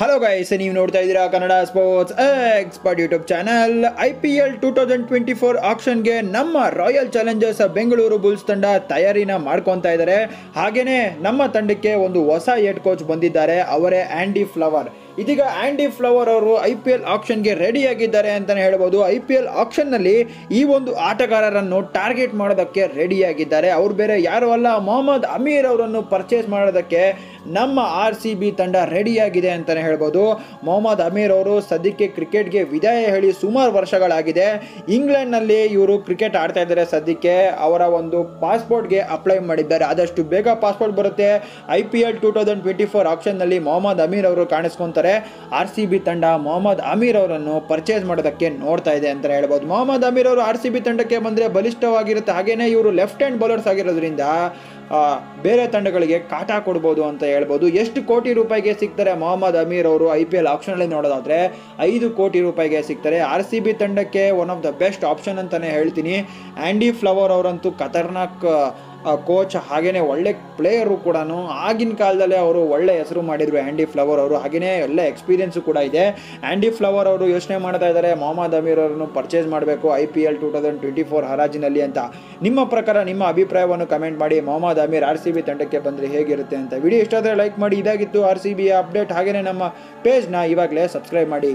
Hello guys ನೀವು ನೋಡ್ತಾ ಇದ್ದೀರಾ Kannada sports expert YouTube channel I P L two thousand twenty four ಆಕ್ಷನ್ಗೆ ನಮ್ಮ royal Challengers Bengaluru Bulls ತಂಡ ತಯಾರಿನ ಮಾಡ್ಕೊತಾ ಇದ್ದಾರೆ. ಹಾಗೆಯೇ ನಮ್ಮ ತಂಡಕ್ಕೆ ಒಂದು ಹೊಸ ಹೆಡ್ ಕೋಚ್ ಬಂದಿದ್ದಾರೆ, ಅವರೇ ಆ್ಯಂಡಿ ಫ್ಲವರ್ ಇದೀಗ ಆ್ಯಂಡಿ ಫ್ಲವರ್ ಅವರು ಐ ಪಿ ಎಲ್ ಆಕ್ಷನ್ಗೆ ರೆಡಿ ಆಗಿದ್ದಾರೆ ಅಂತಾನೆ ಹೇಳ್ಬೋದು. ಐ ಪಿ ಎಲ್ ಆಕ್ಷನ್ನಲ್ಲಿ ಈ ಒಂದು ಆಟಗಾರರನ್ನು ಟಾರ್ಗೆಟ್ ಮಾಡೋದಕ್ಕೆ ರೆಡಿ ಆಗಿದ್ದಾರೆ ಅವ್ರು ಬೇರೆ ಯಾರು ಅಲ್ಲ. ಮೊಹಮ್ಮದ್ ಅಮೀರ್ ಅವರನ್ನು ಪರ್ಚೇಸ್ ಮಾಡೋದಕ್ಕೆ ನಮ್ಮ ಆರ್ ಸಿ ಬಿ ತಂಡ ರೆಡಿಯಾಗಿದೆ ಅಂತಲೇ ಹೇಳ್ಬೋದು. ಮೊಹಮ್ಮದ್ ಅಮೀರ್ ಅವರು ಸದ್ಯಕ್ಕೆ ಕ್ರಿಕೆಟ್ಗೆ ವಿದಾಯ ಹೇಳಿ ಸುಮಾರು ವರ್ಷಗಳಾಗಿದೆ. ಇಂಗ್ಲೆಂಡ್ನಲ್ಲಿ ಇವರು ಕ್ರಿಕೆಟ್ ಆಡ್ತಾ ಇದ್ದಾರೆ ಸದ್ಯಕ್ಕೆ. ಅವರ ಒಂದು ಪಾಸ್ಪೋರ್ಟ್ಗೆ ಅಪ್ಲೈ ಮಾಡಿದ್ದಾರೆ. ಆದಷ್ಟು ಬೇಗ ಪಾಸ್ಪೋರ್ಟ್ ಬರುತ್ತೆ. I P L two thousand twenty four ಆಪ್ಷನ್ನಲ್ಲಿ Mohammad Amir ಅವರು ಕಾಣಿಸ್ಕೊಂತಾರೆ. ಆರ್ ಸಿ ಬಿ ತಂಡ ಮೊಹಮ್ಮದ್ ಅಮೀರ್ ಅವರನ್ನು ಪರ್ಚೇಸ್ ಮಾಡೋದಕ್ಕೆ ನೋಡ್ತಾ ಇದೆ ಅಂತ ಹೇಳ್ಬೋದು. ಮೊಹಮ್ಮದ್ ಅಮೀರ್ ಅವರು ಆರ್ ಸಿ ಬಿ ತಂಡಕ್ಕೆ ಬಂದರೆ ಬಲಿಷ್ಠವಾಗಿರುತ್ತೆ. ಹಾಗೇನೇ ಇವರು ಲೆಫ್ಟ್ ಹ್ಯಾಂಡ್ ಬೌಲರ್ಸ್ ಆಗಿರೋದ್ರಿಂದ ಬೇರೆ ತಂಡಗಳಿಗೆ ಕಾಟ ಕೊಡ್ಬೋದು ಅಂತ ಹೇಳ್ಬೋದು. ಎಷ್ಟು ಕೋಟಿ ರೂಪಾಯಿಗೆ ಸಿಗ್ತಾರೆ ಮೊಹಮ್ಮದ್ ಅಮೀರ್ ಅವರು ಐ ಪಿ ಎಲ್ ಆಪ್ಷನಲ್ಲಿ ನೋಡೋದಾದ್ರೆ? ಐದು ಕೋಟಿ ರೂಪಾಯಿಗೆ ಸಿಗ್ತಾರೆ. ಆರ್ ಸಿ ಬಿ ತಂಡಕ್ಕೆ one of the best option ಅಂತಲೇ ಹೇಳ್ತೀನಿ. ಆ್ಯಂಡಿ ಫ್ಲವರ್ ಅವರಂತೂ ಖತರ್ನಾಕ್ ಕೋಚ್ ಹಾಗೆಯೇ ಒಳ್ಳೆ ಪ್ಲೇಯರು ಕೂಡ ಆಗಿನ ಕಾಲದಲ್ಲೇ ಅವರು ಒಳ್ಳೆ ಹೆಸರು ಮಾಡಿದ್ರು ಆ್ಯಂಡಿ ಫ್ಲವರ್ ಅವರು. ಹಾಗೆಯೇ ಎಲ್ಲ ಎಕ್ಸ್ಪೀರಿಯೆನ್ಸು ಕೂಡ ಇದೆ. ಆ್ಯಂಡಿ ಫ್ಲವರ್ ಅವರು ಯೋಚನೆ ಮಾಡ್ತಾ ಇದ್ದಾರೆ, ಮೊಹಮ್ಮದ್ ಅಮೀರ್ ಅವರನ್ನು ಪರ್ಚೇಸ್ ಮಾಡಬೇಕು I P L two thousand twenty four ಹರಾಜಿನಲ್ಲಿ ಅಂತ. ನಿಮ್ಮ ಪ್ರಕಾರ, ನಿಮ್ಮ ಅಭಿಪ್ರಾಯವನ್ನು ಕಮೆಂಟ್ ಮಾಡಿ, Mohammad Amir R C B ತಂಡಕ್ಕೆ ಬಂದರೆ ಹೇಗಿರುತ್ತೆ ಅಂತ. ವಿಡಿಯೋ ಇಷ್ಟ ಆದರೆ ಲೈಕ್ ಮಾಡಿ. ಇದಾಗಿತ್ತು ಆರ್ ಸಿ ಬಿ ಅಪ್ಡೇಟ್ ಹಾಗೆಯೇ ನಮ್ಮ ಪೇಜ್ನ ಇವಾಗಲೇ ಸಬ್ಸ್ಕ್ರೈಬ್ ಮಾಡಿ.